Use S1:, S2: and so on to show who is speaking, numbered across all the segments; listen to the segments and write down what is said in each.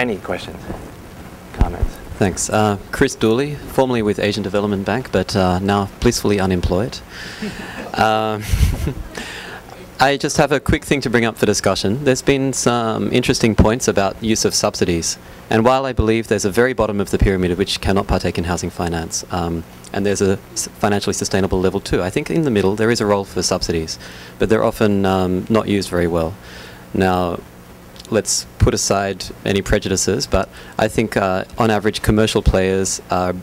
S1: any questions, comments?
S2: Thanks. Uh, Chris Dooley, formerly with Asian Development Bank, but uh, now blissfully unemployed. um, I just have a quick thing to bring up for discussion. There's been some interesting points about use of subsidies. And while I believe there's a very bottom of the pyramid which cannot partake in housing finance, um, and there's a financially sustainable level too, I think in the middle there is a role for subsidies, but they're often um, not used very well. Now, let's put aside any prejudices, but I think uh, on average commercial players are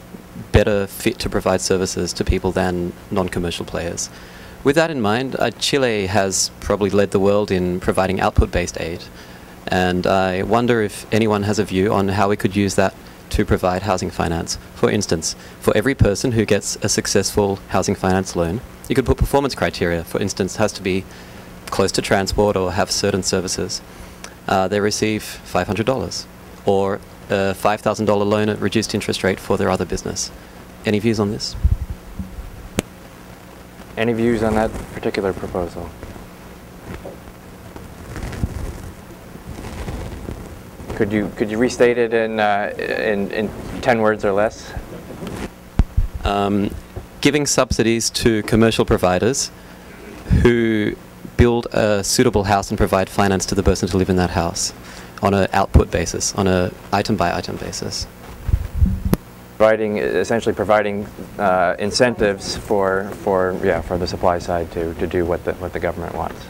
S2: better fit to provide services to people than non-commercial players. With that in mind, uh, Chile has probably led the world in providing output-based aid, and I wonder if anyone has a view on how we could use that to provide housing finance. For instance, for every person who gets a successful housing finance loan, you could put performance criteria. For instance, has to be close to transport or have certain services uh, they receive $500 or a $5,000 loan at reduced interest rate for their other business. Any views on this?
S1: Any views on that particular proposal? Could you could you restate it in uh, in, in ten words or less?
S2: Um, giving subsidies to commercial providers who build a suitable house and provide finance to the person to live in that house on an output basis, on a item by item basis.
S1: Providing, essentially providing uh, incentives for, for, yeah, for the supply side to, to do what the, what the government wants.